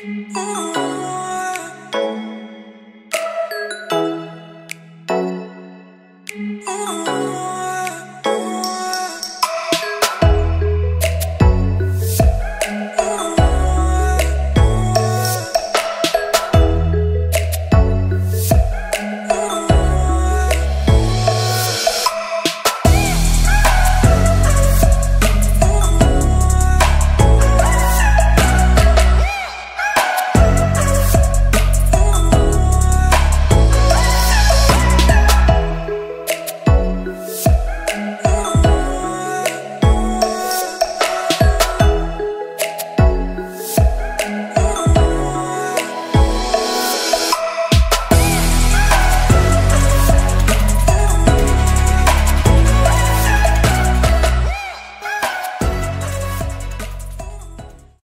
Oh.